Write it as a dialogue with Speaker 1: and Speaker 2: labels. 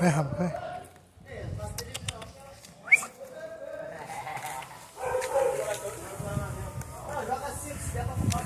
Speaker 1: Vai, Rabo, vai. Joga assim, se der pra